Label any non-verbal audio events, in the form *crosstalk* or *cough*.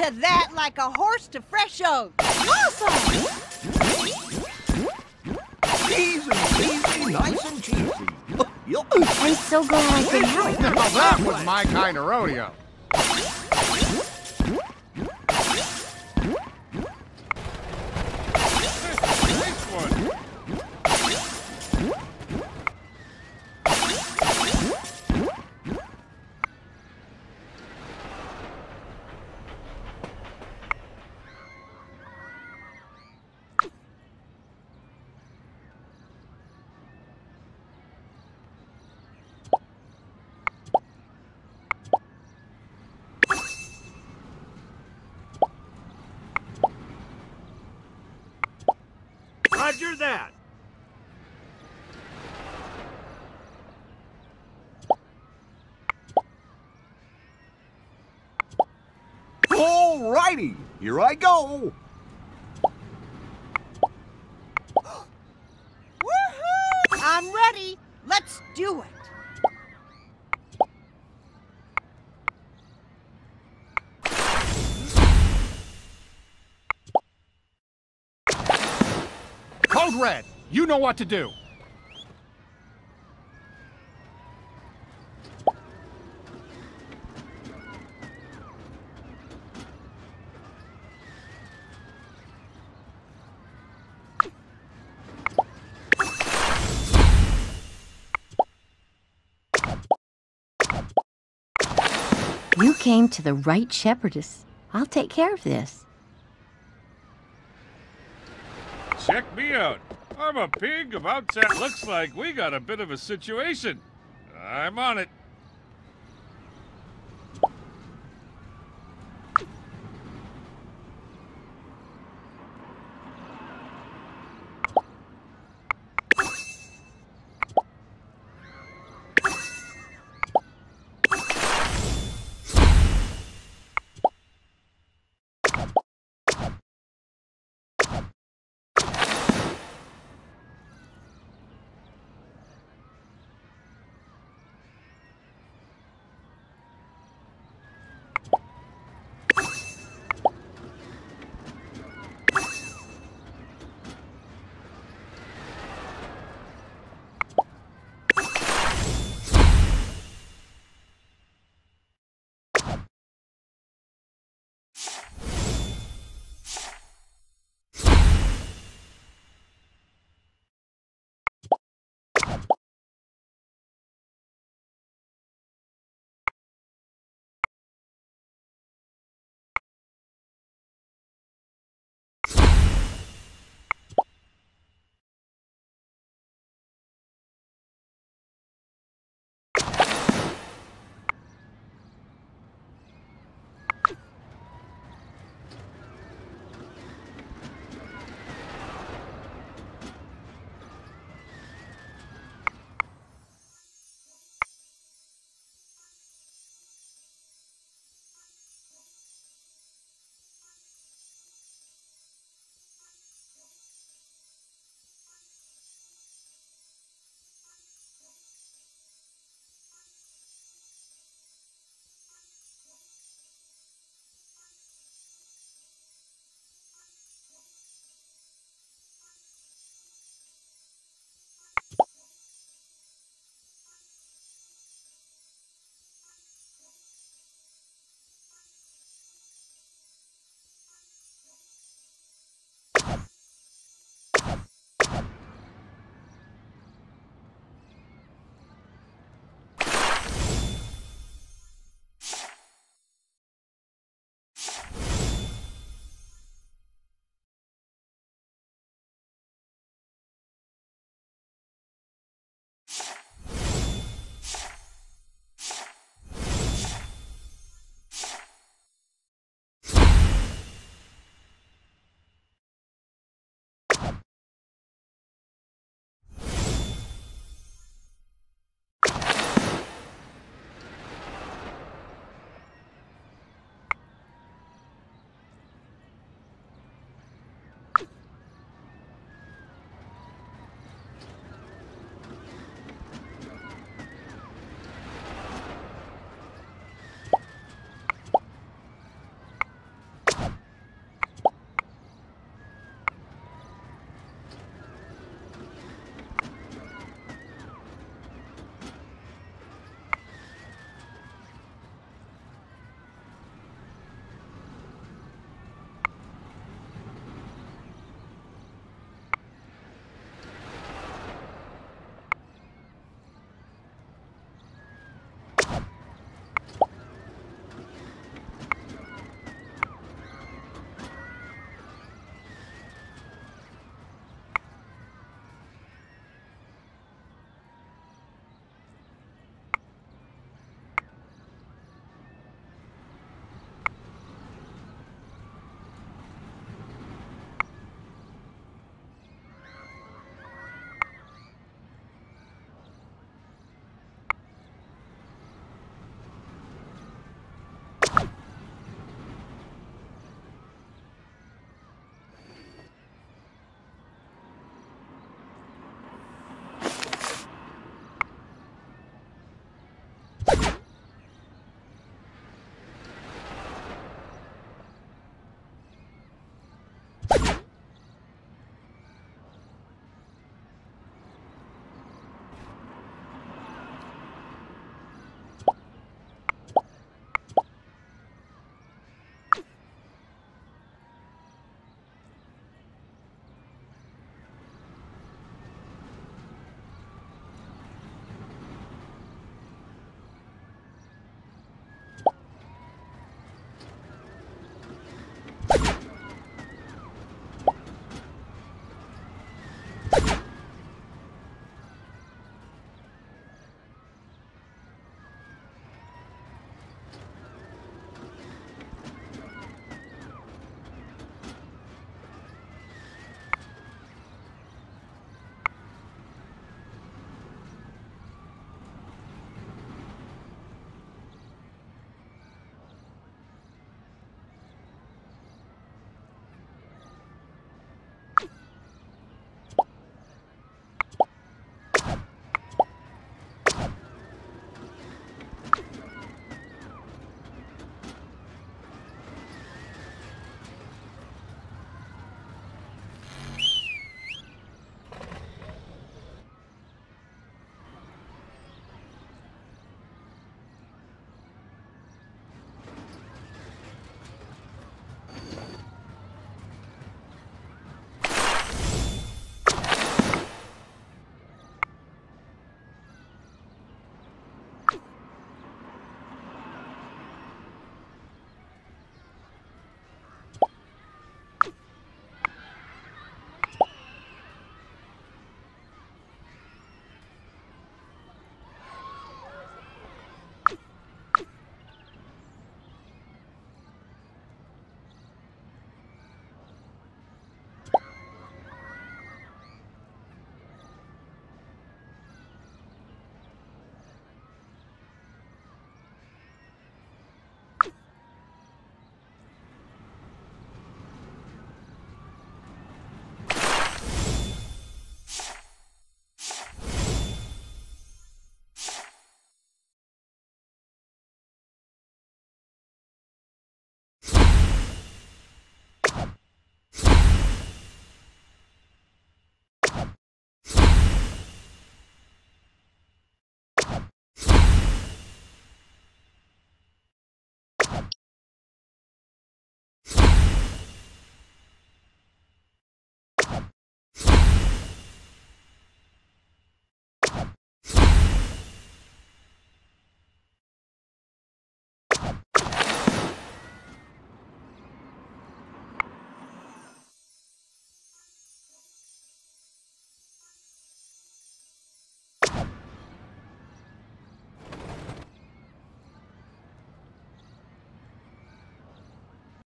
to that like a horse to fresh oats. Awesome! Easy, easy, nice and cheesy. Yup. I'm so glad I could help. Now that was my kind of rodeo. Nice one. Roger that. All righty, here I go. *gasps* Woohoo! I'm ready. Let's do it. Code Red, you know what to do. You came to the right shepherdess. I'll take care of this. Check me out. I'm a pig about that. Looks like we got a bit of a situation. I'm on it.